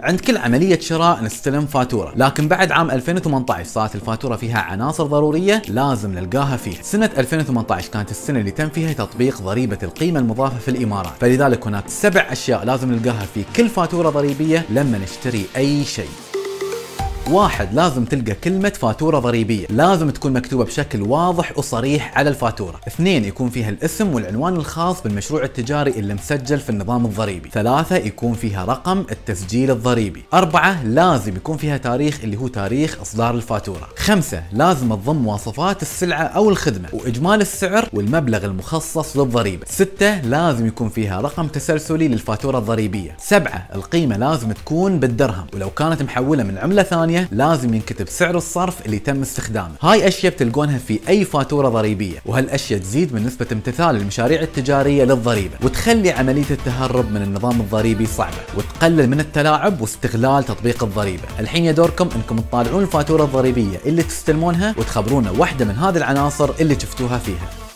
عند كل عملية شراء نستلم فاتورة. لكن بعد عام 2018 صارت الفاتورة فيها عناصر ضرورية لازم نلقاها فيها. سنة 2018 كانت السنة اللي تم فيها تطبيق ضريبة القيمة المضافة في الإمارات. فلذلك هناك سبع أشياء لازم نلقاها في كل فاتورة ضريبية لما نشتري أي شيء. واحد لازم تلقى كلمة فاتورة ضريبية. لازم تكون مكتوبة بشكل واضح وصريح على الفاتورة. اثنين يكون فيها الاسم والعنوان الخاص بالمشروع التجاري اللي مسجل في النظام الضريبي. ثلاثة يكون فيها رقم التسجيل الضريبي. أربعة لازم يكون فيها تاريخ اللي هو تاريخ إصدار الفاتورة. خمسة لازم تضم مواصفات السلعة أو الخدمة وإجمالي السعر والمبلغ المخصص للضريبة. ستة لازم يكون فيها رقم تسلسلي للفاتورة الضريبية. سبعة القيمة لازم تكون بالدرهم. ولو كانت محولة من عملة ثانية لازم ينكتب سعر الصرف اللي تم استخدامه. هاي أشياء بتلقونها في أي فاتورة ضريبية وهالأشياء تزيد من نسبة امتثال المشاريع التجارية للضريبة وتخلي عملية التهرب من النظام الضريبي صعبة وتقلل من التلاعب واستغلال تطبيق الضريبة. الحين يا دوركم أنكم تطالعون الفاتورة الضريبية اللي تستلمونها وتخبرونا واحدة من هذه العناصر اللي شفتوها فيها.